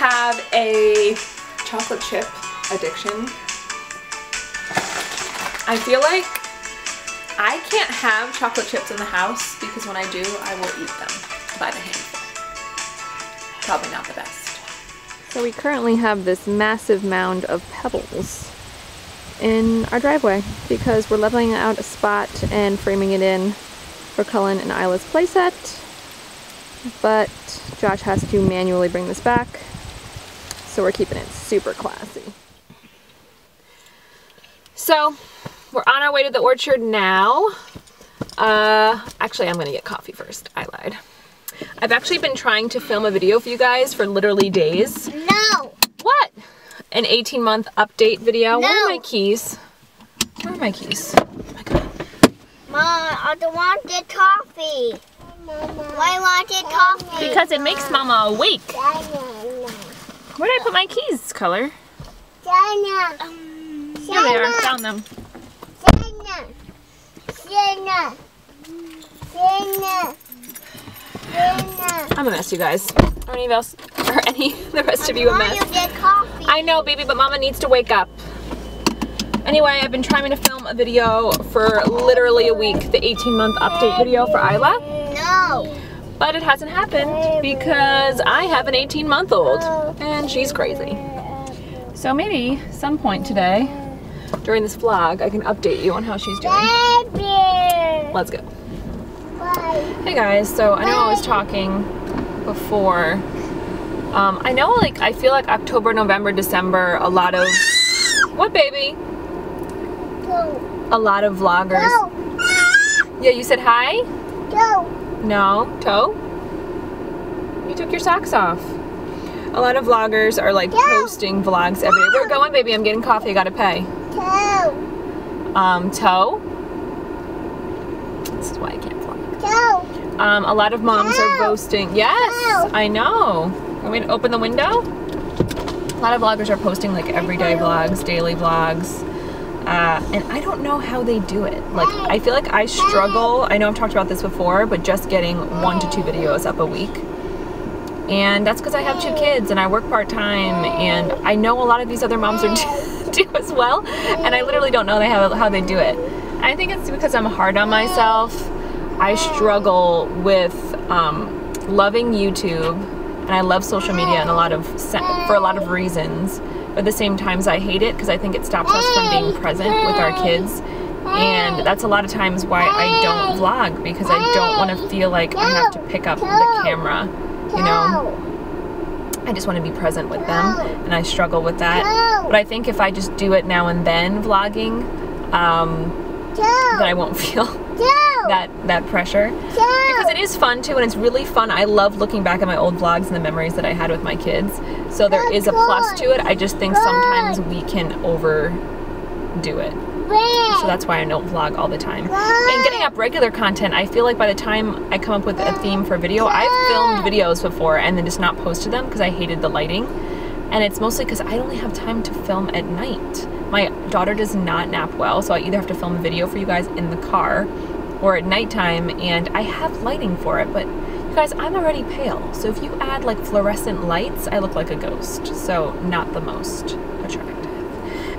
have a chocolate chip addiction? I feel like I can't have chocolate chips in the house because when I do, I will eat them by the handful. Probably not the best. So we currently have this massive mound of pebbles in our driveway because we're leveling out a spot and framing it in for Cullen and Isla's playset. But Josh has to manually bring this back, so we're keeping it super classy. So we're on our way to the orchard now. Uh, actually, I'm gonna get coffee first. I lied. I've actually been trying to film a video for you guys for literally days. No. What? An 18 month update video? No. Where are my keys? Where are my keys? Oh my God. Mom, I don't want the coffee. Why want the coffee? Because it makes mama awake. Where did I put my keys, color? Um, Here they are, found them. Sienna. Sienna. Sienna. I'm a mess, you guys. Or any of else, or any, the rest of you a mess. you get coffee? I know, baby, but mama needs to wake up. Anyway, I've been trying to film a video for literally a week, the 18 month update video for Isla, No. But it hasn't happened because I have an 18 month old and she's crazy. So maybe some point today during this vlog, I can update you on how she's doing. Let's go. Hey guys, so I know I was talking before. Um, I know like I feel like October, November, December, a lot of what baby? A lot of vloggers. Yeah, you said hi? Go. No. Toe? You took your socks off. A lot of vloggers are like Yeah. posting vlogs every day. We're going, baby. I'm getting coffee. I gotta pay. Toe. Um, toe? This is why I can't vlog. Go. Um, a lot of moms are No. posting. Yes, No. I know. Want me to open the window? A lot of vloggers are posting like everyday vlogs, daily vlogs. Uh, and I don't know how they do it. Like, I feel like I struggle. I know I've talked about this before, but just getting one to two videos up a week. And that's because I have two kids and I work part time. And I know a lot of these other moms are do as well. And I literally don't know they have, how they do it. I think it's because I'm hard on myself. I struggle with um, loving YouTube and I love social media and a lot of for a lot of reasons. But at the same times, I hate it because I think it stops us from being present with our kids. And that's a lot of times why I don't vlog because I don't want to feel like I have to pick up the camera. You know, I just want to be present with them, and I struggle with that. But I think if I just do it now and then vlogging, um, then I won't feel that that pressure. Because it is fun too and it's really fun. I love looking back at my old vlogs and the memories that i had with my kids. So there is a plus to it. I just think sometimes we can overdo it. So that's why i don't vlog all the time. And getting up regular content i feel like by the time i come up with a theme for a video i've filmed videos before and then just not posted them because i hated the lighting. And it's mostly because I only have time to film at night. My daughter does not nap well, so I either have to film a video for you guys in the car or at nighttime, and I have lighting for it, but you guys, I'm already pale, so if you add like fluorescent lights, I look like a ghost, so not the most attractive.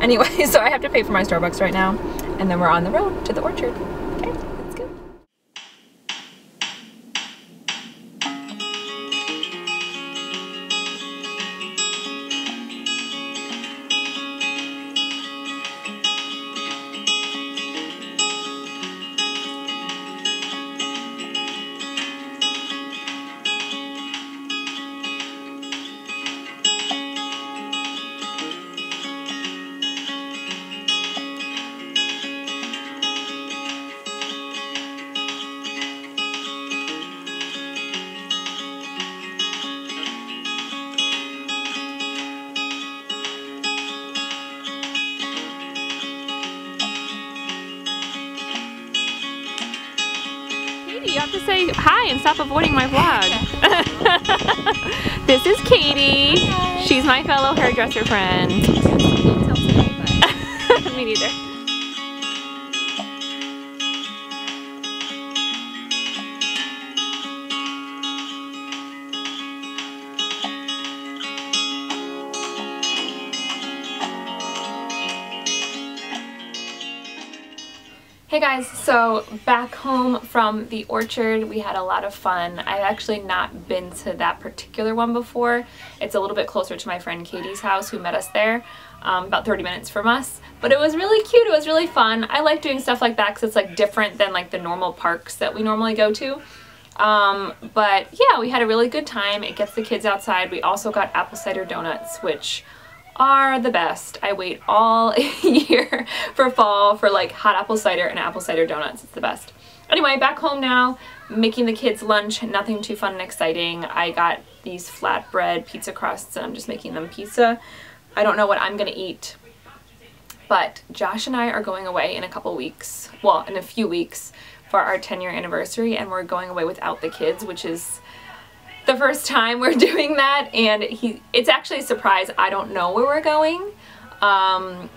Anyway, so I have to pay for my Starbucks right now, and then we're on the road to the orchard. Have to say hi and stop avoiding my vlog. this is Katie. She's my fellow hairdresser friend. Me neither. Hey guys, so back home from the orchard, we had a lot of fun. I've actually not been to that particular one before. It's a little bit closer to my friend Katie's house who met us there, um, about 30 minutes from us. But it was really cute, it was really fun. I like doing stuff like that because it's like different than like the normal parks that we normally go to. Um, but yeah, we had a really good time. It gets the kids outside. We also got apple cider donuts, which are the best. I wait all year for fall for like hot apple cider and apple cider donuts. It's the best. Anyway, back home now, making the kids lunch, nothing too fun and exciting. I got these flatbread pizza crusts and I'm just making them pizza. I don't know what I'm gonna eat, but Josh and I are going away in a couple weeks, well, in a few weeks for our 10 year anniversary and we're going away without the kids, which is the first time we're doing that and he it's actually a surprise. I don't know where we're going. Um,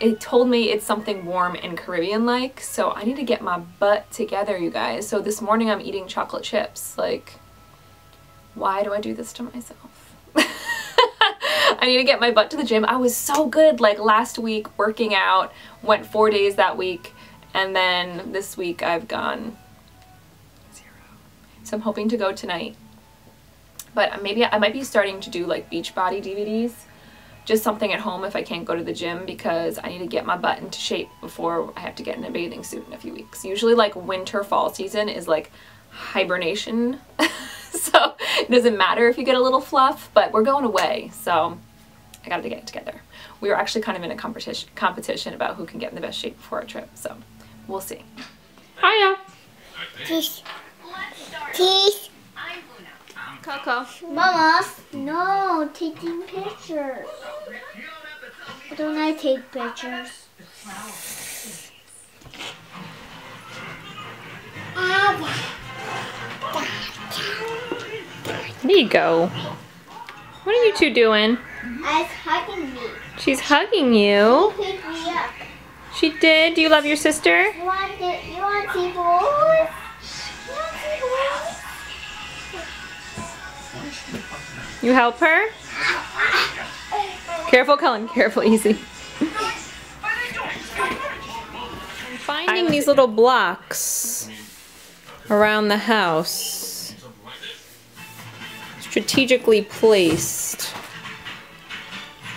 it told me it's something warm and Caribbean like so I need to get my butt together you guys. So this morning I'm eating chocolate chips. Like why do I do this to myself? I need to get my butt to the gym. I was so good like last week working out went four days that week and then this week I've gone zero. So I'm hoping to go tonight but maybe I might be starting to do like Beachbody DVDs. Just something at home if I can't go to the gym because I need to get my butt into shape before I have to get in a bathing suit in a few weeks. Usually like winter fall season is like hibernation. so it doesn't matter if you get a little fluff, but we're going away. So I got to get it together. We were actually kind of in a competition competition about who can get in the best shape before our trip. So we'll see. Hiya. Teeth. Teeth. Coco. Mama, no, taking pictures. Why don't I take pictures? There you go. What are you two doing? I's hugging me. She's hugging you. Up. She did. Do you love your sister? You want to, you want to You help her? Careful, Cullen. Careful, easy. I'm finding these little blocks around the house. Strategically placed.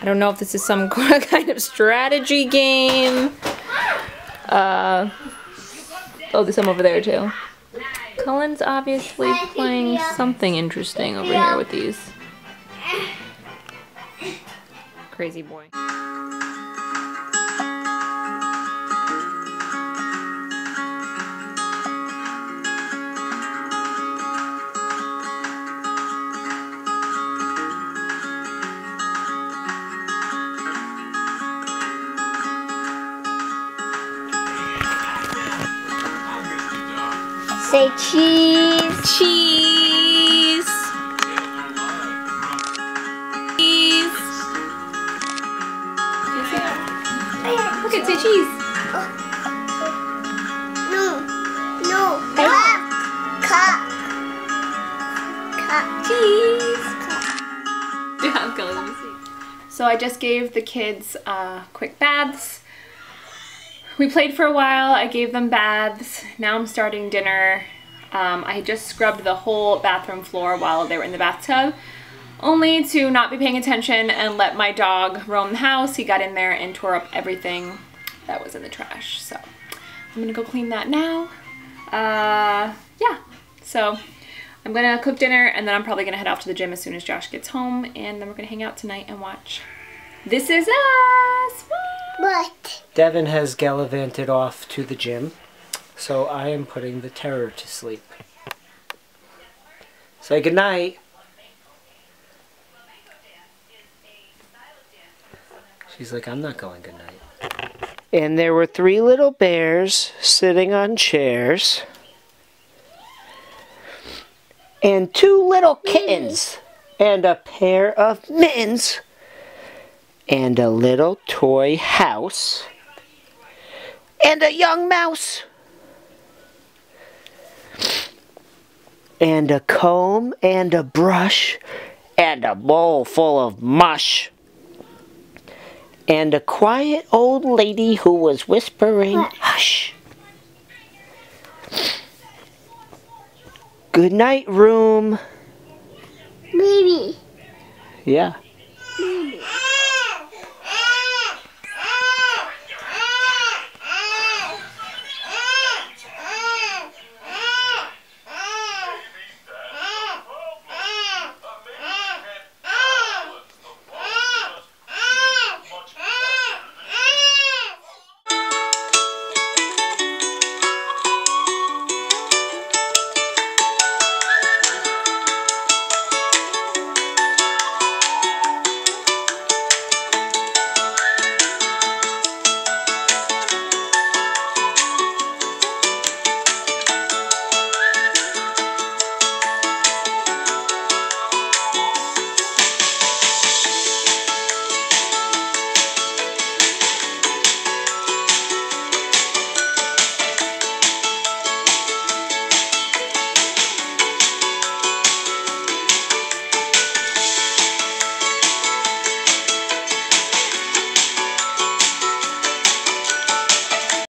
I don't know if this is some kind of strategy game. Uh, oh, there's some over there too. Cullen's obviously playing something interesting over here with these. Crazy boy. Say cheese. Cheese! So I just gave the kids uh, quick baths. We played for a while, I gave them baths. Now I'm starting dinner. Um, I just scrubbed the whole bathroom floor while they were in the bathtub, only to not be paying attention and let my dog roam the house. He got in there and tore up everything that was in the trash. So I'm gonna go clean that now. Uh, yeah, so I'm gonna cook dinner and then I'm probably gonna head off to the gym as soon as Josh gets home and then we're gonna hang out tonight and watch This Is Us. What? Devin has gallivanted off to the gym, so I am putting the terror to sleep. Say goodnight. She's like, I'm not going goodnight. And there were three little bears sitting on chairs. And two little mm. kittens. And a pair of mittens and a little toy house, and a young mouse, and a comb, and a brush, and a bowl full of mush, and a quiet old lady who was whispering, hush. Good night room. Baby. Yeah.